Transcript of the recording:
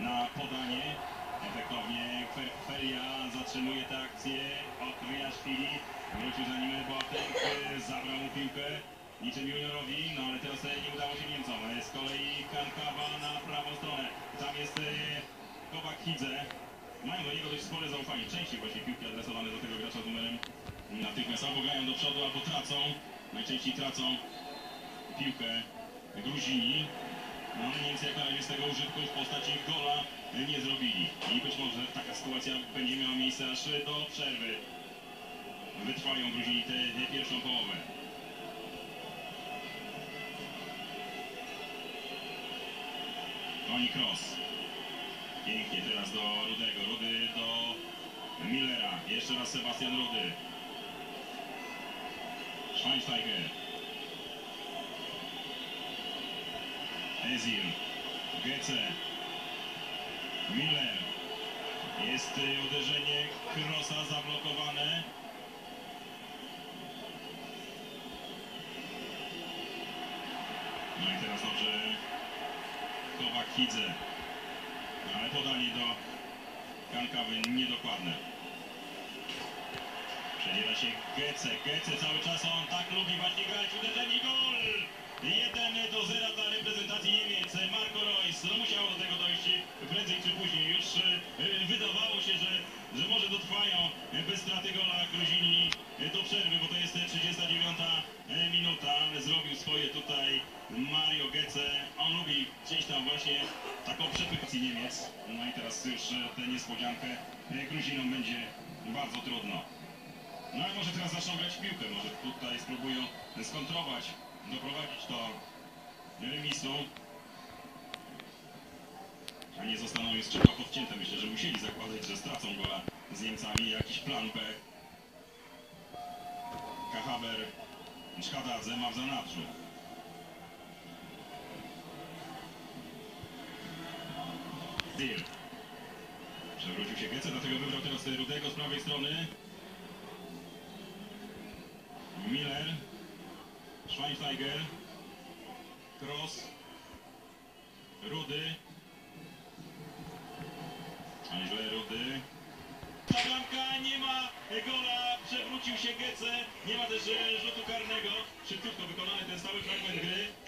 na podanie. Efektownie Feria zatrzymuje tę akcję. Okryja Szpili. Wrócił za nim Boatek. E, zabrał mu piłkę. Niczym juniorowi, no ale teraz nie udało się Niemcom. E, z kolei Kankawa na prawą stronę. Tam jest e, Kowak Hidze. Mają do niego dość spore zaufanie. Częściej właśnie piłki adresowane do tego gracza z numerem natychmiast albo grają do przodu, albo tracą. Najczęściej tracą piłkę Gruzini. No Niemcy jak na razie z tego użytku w postaci gola nie zrobili. I być może taka sytuacja będzie miała miejsce aż do przerwy. Wytrwają Gruzini tę pierwszą połowę. Toni Kroos. Pięknie teraz do Rudego. Rudy do Millera. Jeszcze raz Sebastian Rudy. Schweinsteiger. Ezil. Gece. Miller. Jest uderzenie Krosa zablokowane. No i teraz dobrze Kowak Hidze. No ale podanie do Kankawy niedokładne. Przedziela się Gece. Gece cały czas on tak lubi właśnie grać. Uderzenie! 1 do 0 dla reprezentacji Niemiec. Marco Reus. No musiało do tego dojść prędzej czy później. Już e, wydawało się, że, że może dotrwają bez straty gola Gruzini do przerwy, bo to jest 39 minuta, ale zrobił swoje tutaj Mario Gece. On lubi gdzieś tam właśnie taką przepychację Niemiec. No i teraz już e, tę niespodziankę e, Gruzinom będzie bardzo trudno. No ale może teraz zaczną grać piłkę, może tutaj spróbują skontrować, doprowadzić do remisu. A nie zostaną już trzeba powcięte. Myślę, że musieli zakładać, że stracą gola z Niemcami. Jakiś plan B. Kahaber, Szkadadze ma w zanadrzu. Deal. Przewrócił się Gece, dlatego wybrał teraz Rudego z prawej strony. Schweinsteiger, Kroos, Rudy. A Rudy. Ta bramka nie ma gola, przewrócił się Gece, nie ma też e, rzutu karnego. Szybciutko wykonany ten stały fragment gry.